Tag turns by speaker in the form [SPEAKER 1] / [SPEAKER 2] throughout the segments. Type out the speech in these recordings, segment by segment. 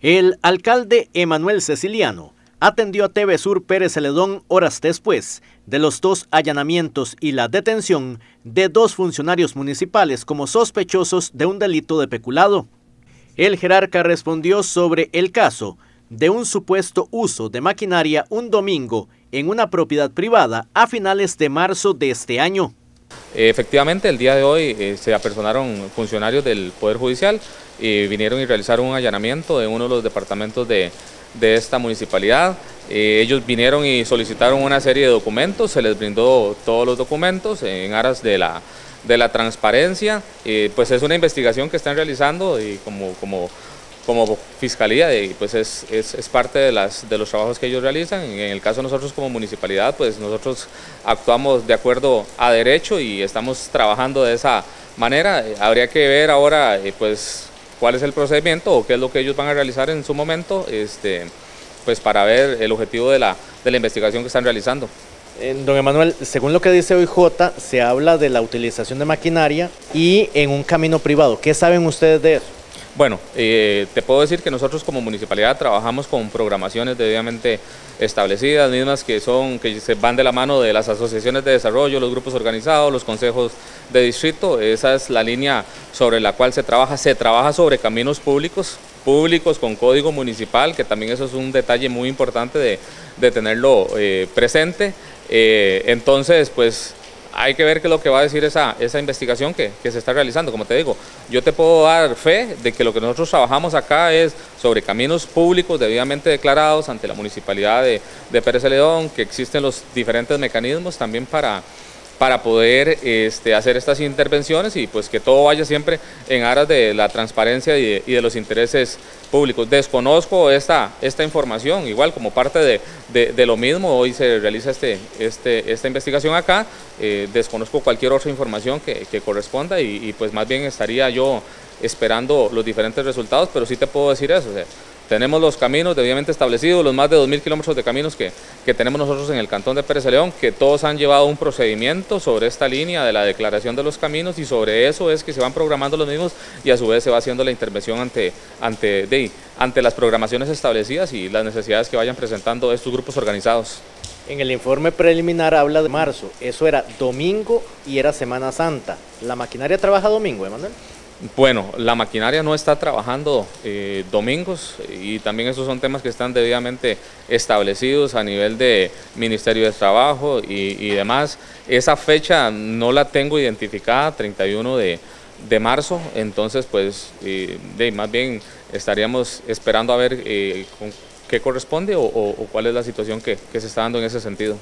[SPEAKER 1] El alcalde Emanuel Ceciliano atendió a TV Sur Pérez Celedón horas después de los dos allanamientos y la detención de dos funcionarios municipales como sospechosos de un delito de peculado. El jerarca respondió sobre el caso de un supuesto uso de maquinaria un domingo en una propiedad privada a finales de marzo de este año.
[SPEAKER 2] Efectivamente, el día de hoy eh, se apersonaron funcionarios del Poder Judicial y vinieron y realizaron un allanamiento en uno de los departamentos de, esta municipalidad. Eh, ellos vinieron y solicitaron una serie de documentos, se les brindó todos los documentos en aras de la, de la transparencia. pues es una investigación que están realizando y como, como como fiscalía y pues es, parte de, los trabajos que ellos realizan. En el caso de nosotros como municipalidad, pues nosotros actuamos de acuerdo a derecho y estamos trabajando de esa manera. Habría que ver ahora eh, pues cuál es el procedimiento o qué es lo que ellos van a realizar en su momento, este, pues para ver el objetivo de la, investigación que están realizando.
[SPEAKER 1] Eh, don Emanuel, según lo que dice hoy J, se habla de la utilización de maquinaria y en un camino privado. ¿Qué saben ustedes de eso?
[SPEAKER 2] Bueno, eh, te puedo decir que nosotros como municipalidad trabajamos con programaciones debidamente establecidas, mismas que son que se van de la mano de las asociaciones de desarrollo, los grupos organizados, los consejos de distrito. Esa es la línea sobre la cual se trabaja. Se trabaja sobre caminos públicos, públicos con código municipal, que también eso es un detalle muy importante de, tenerlo eh, presente. Eh, entonces, pues hay que ver qué es lo que va a decir esa, esa investigación que, se está realizando. Como te digo, yo te puedo dar fe de que lo que nosotros trabajamos acá es sobre caminos públicos debidamente declarados ante la Municipalidad de, de Pérez Celedón, que existen los diferentes mecanismos también para para poder este, hacer estas intervenciones y pues que todo vaya siempre en aras de la transparencia y de, los intereses públicos. Desconozco esta, esta información, igual como parte de, lo mismo, hoy se realiza este, este, esta investigación acá, eh, desconozco cualquier otra información que, corresponda y, pues más bien estaría yo esperando los diferentes resultados, pero sí te puedo decir eso. Tenemos los caminos debidamente establecidos, los más de 2.000 kilómetros de caminos que, tenemos nosotros en el cantón de Pérez de León, que todos han llevado un procedimiento sobre esta línea de la declaración de los caminos y sobre eso es que se van programando los mismos y a su vez se va haciendo la intervención ante, ante, ante las programaciones establecidas y las necesidades que vayan presentando estos grupos organizados.
[SPEAKER 1] En el informe preliminar habla de marzo, eso era domingo y era Semana Santa. ¿La maquinaria trabaja domingo, Emanuel?
[SPEAKER 2] Bueno, la maquinaria no está trabajando eh, domingos y también esos son temas que están debidamente establecidos a nivel de Ministerio de Trabajo y, demás. Esa fecha no la tengo identificada, 31 de, marzo, entonces pues de, más bien estaríamos esperando a ver eh, qué corresponde o, cuál es la situación que se está dando en ese sentido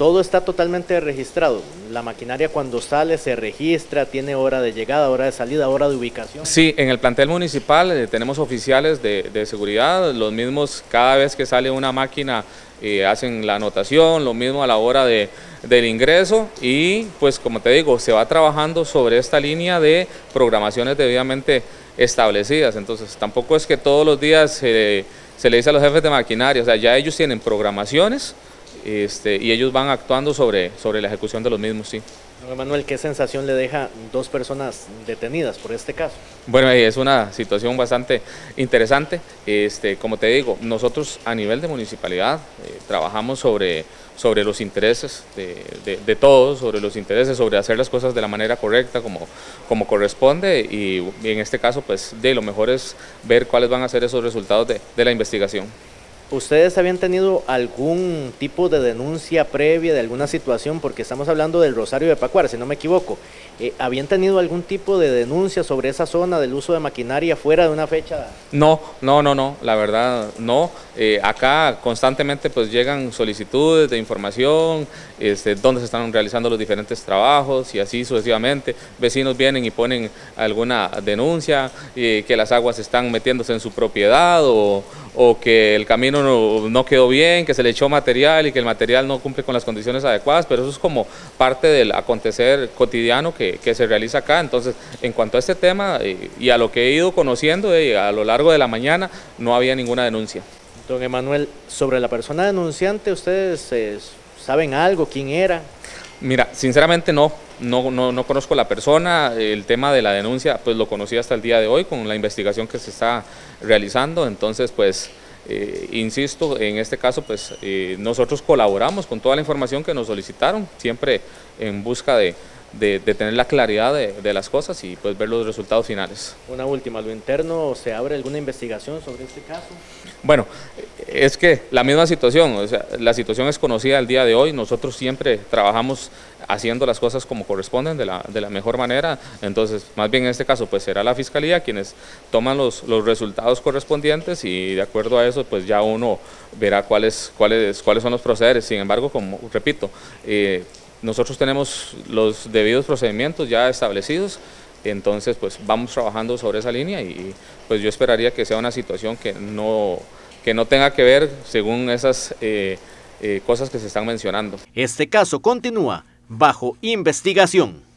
[SPEAKER 1] todo está totalmente registrado. La maquinaria cuando sale se registra, tiene hora de llegada, hora de salida, hora de ubicación.
[SPEAKER 2] Sí, en el plantel municipal eh, tenemos oficiales de, seguridad, los mismos cada vez que sale una máquina eh, hacen la anotación, lo mismo a la hora de, del ingreso y pues como te digo, se va trabajando sobre esta línea de programaciones debidamente establecidas, entonces tampoco es que todos los días se le dice a los jefes de maquinaria, o sea, ya ellos tienen programaciones, este, y ellos van actuando sobre, sobre la ejecución de los mismos, sí.
[SPEAKER 1] Manuel, ¿qué sensación le deja dos personas detenidas por este caso?
[SPEAKER 2] Bueno, es una situación bastante interesante. Este, como te digo, nosotros a nivel de municipalidad eh, trabajamos sobre, sobre los intereses de, todos, sobre los intereses, sobre hacer las cosas de la manera correcta, como, como corresponde, y, en este caso, pues de lo mejor es ver cuáles van a ser esos resultados de la investigación.
[SPEAKER 1] ¿Ustedes habían tenido algún tipo de denuncia previa de alguna situación? Porque estamos hablando del Rosario de Pacuar, si no me equivoco. Eh, ¿Habían tenido algún tipo de denuncia sobre esa zona del uso de maquinaria fuera de una fecha?
[SPEAKER 2] No, no, no, no, la verdad no. Eh, acá constantemente pues llegan solicitudes de información, este, dónde se están realizando los diferentes trabajos y así sucesivamente. Vecinos vienen y ponen alguna denuncia, eh, que las aguas están metiéndose en su propiedad o o que el camino no, quedó bien, que se le echó material y que el material no cumple con las condiciones adecuadas, pero eso es como parte del acontecer cotidiano que, se realiza acá. Entonces, en cuanto a este tema eh, y a lo que he ido conociendo eh, a lo largo de la mañana, no había ninguna denuncia.
[SPEAKER 1] Don Emanuel, sobre la persona denunciante, ¿ustedes eh, saben algo? ¿Quién era?
[SPEAKER 2] Mira, sinceramente no, no, no, no, conozco la persona, el tema de la denuncia pues lo conocí hasta el día de hoy con la investigación que se está realizando, entonces pues eh, insisto, en este caso pues eh, nosotros colaboramos con toda la información que nos solicitaron, siempre en busca de, de, tener la claridad de, las cosas y pues ver los resultados finales.
[SPEAKER 1] Una última, ¿lo interno se abre alguna investigación sobre este caso?
[SPEAKER 2] Bueno, es que la misma situación, o sea, la situación es conocida el día de hoy, nosotros siempre trabajamos haciendo las cosas como corresponden de la, de la mejor manera, entonces más bien en este caso pues será la Fiscalía quienes toman los, los resultados correspondientes y de acuerdo a eso pues ya uno verá cuáles, cuáles, cuáles son los procederes, sin embargo, como repito, eh, nosotros tenemos los debidos procedimientos ya establecidos, entonces pues vamos trabajando sobre esa línea y pues yo esperaría que sea una situación que no, que no tenga que ver según esas eh, eh, cosas que se están mencionando.
[SPEAKER 1] Este caso continúa bajo investigación.